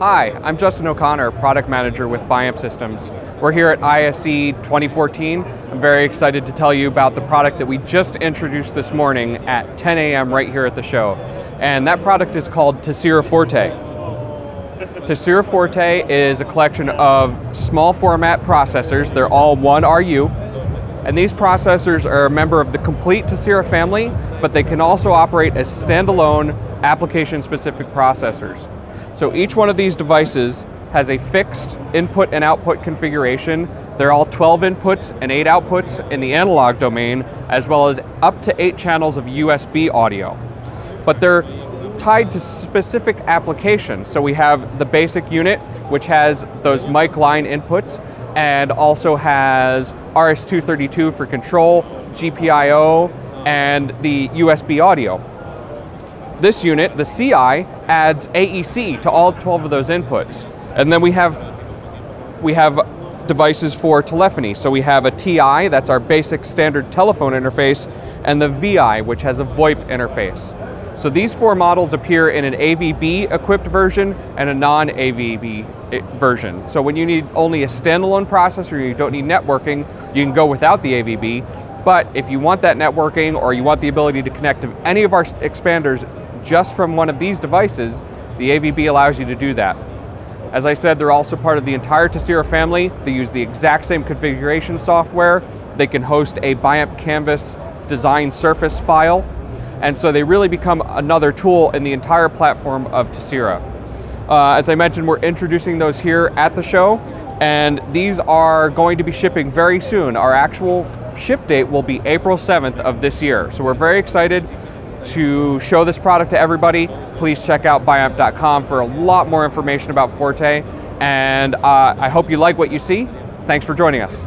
Hi, I'm Justin O'Connor, Product Manager with Biamp Systems. We're here at ISE 2014. I'm very excited to tell you about the product that we just introduced this morning at 10 a.m. right here at the show. And that product is called Tesira Forte. Tesira Forte is a collection of small format processors. They're all 1RU. And these processors are a member of the complete Tesira family, but they can also operate as standalone application specific processors. So each one of these devices has a fixed input and output configuration. They're all 12 inputs and 8 outputs in the analog domain, as well as up to 8 channels of USB audio. But they're tied to specific applications. So we have the basic unit, which has those mic line inputs, and also has RS-232 for control, GPIO, and the USB audio. This unit, the CI, adds AEC to all 12 of those inputs. And then we have, we have devices for telephony. So we have a TI, that's our basic standard telephone interface, and the VI, which has a VoIP interface. So these four models appear in an AVB equipped version and a non-AVB version. So when you need only a standalone processor, you don't need networking, you can go without the AVB. But if you want that networking or you want the ability to connect to any of our expanders just from one of these devices, the AVB allows you to do that. As I said, they're also part of the entire Tesira family. They use the exact same configuration software. They can host a Biamp Canvas design surface file. And so they really become another tool in the entire platform of Tesira. Uh, as I mentioned, we're introducing those here at the show, and these are going to be shipping very soon. Our actual ship date will be April 7th of this year. So we're very excited to show this product to everybody, please check out biamp.com for a lot more information about Forte. And uh, I hope you like what you see. Thanks for joining us.